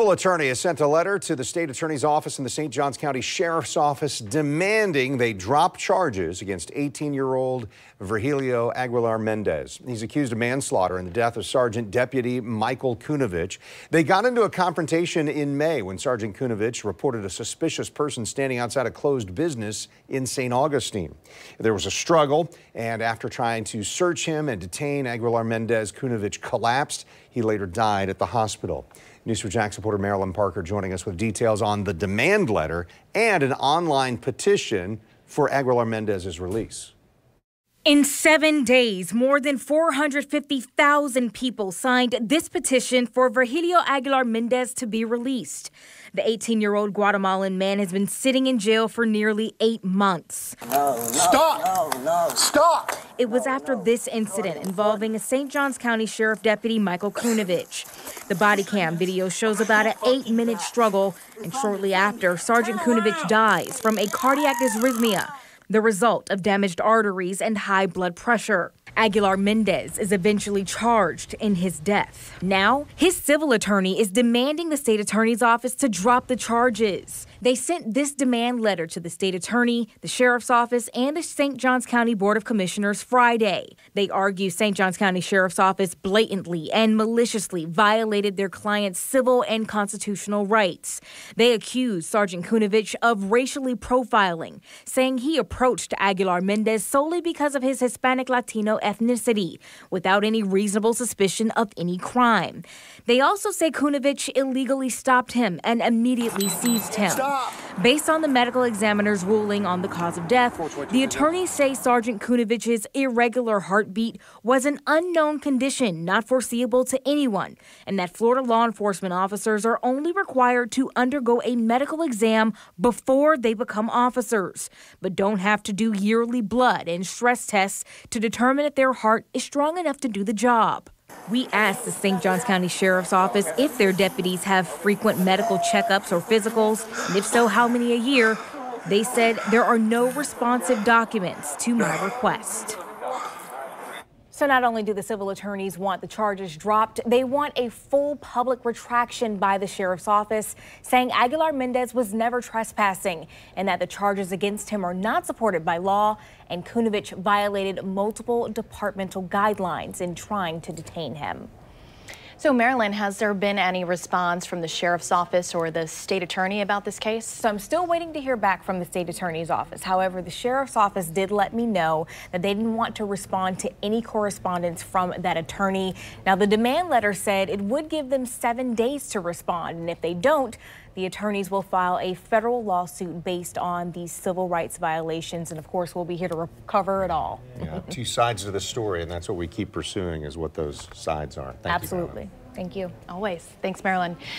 civil attorney has sent a letter to the state attorney's office and the St. Johns County Sheriff's Office demanding they drop charges against 18 year old Vergilio Aguilar Mendez. He's accused of manslaughter in the death of Sergeant Deputy Michael Kunovich. They got into a confrontation in May when Sergeant Kunovich reported a suspicious person standing outside a closed business in St. Augustine. There was a struggle, and after trying to search him and detain Aguilar Mendez, Kunovich collapsed. He later died at the hospital. News4JAX reporter Marilyn Parker joining us with details on the demand letter and an online petition for Aguilar Mendez's release. In seven days, more than 450,000 people signed this petition for Vergilio Aguilar Mendez to be released. The 18 year old Guatemalan man has been sitting in jail for nearly eight months. No, no, Stop! No. Stop! It was after this incident involving a St. Johns County Sheriff Deputy Michael Kunovich. The body cam video shows about an eight minute struggle, and shortly after, Sergeant Kunovich dies from a cardiac dysrhythmia the result of damaged arteries and high blood pressure. Aguilar Mendez is eventually charged in his death. Now, his civil attorney is demanding the state attorney's office to drop the charges. They sent this demand letter to the state attorney, the sheriff's office, and the St. Johns County Board of Commissioners Friday. They argue St. Johns County Sheriff's Office blatantly and maliciously violated their client's civil and constitutional rights. They accuse Sergeant Kunovich of racially profiling, saying he approached Aguilar Mendez solely because of his Hispanic Latino ethnicity, without any reasonable suspicion of any crime. They also say Kunovich illegally stopped him and immediately seized him. Stop. Based on the medical examiner's ruling on the cause of death, the attorneys say Sergeant Kunovich's irregular heartbeat was an unknown condition not foreseeable to anyone, and that Florida law enforcement officers are only required to undergo a medical exam before they become officers, but don't have to do yearly blood and stress tests to determine if their heart is strong enough to do the job. We asked the St. Johns County Sheriff's Office if their deputies have frequent medical checkups or physicals, and if so, how many a year. They said there are no responsive documents to my request. So not only do the civil attorneys want the charges dropped, they want a full public retraction by the sheriff's office saying Aguilar Mendez was never trespassing and that the charges against him are not supported by law and Kunovich violated multiple departmental guidelines in trying to detain him. So, Marilyn, has there been any response from the sheriff's office or the state attorney about this case? So, I'm still waiting to hear back from the state attorney's office. However, the sheriff's office did let me know that they didn't want to respond to any correspondence from that attorney. Now, the demand letter said it would give them seven days to respond, and if they don't, the attorneys will file a federal lawsuit based on these civil rights violations, and of course, we'll be here to recover it all. Yeah, two sides to the story, and that's what we keep pursuing is what those sides are. Thank Absolutely. You, Thank you. Always. Thanks, Marilyn.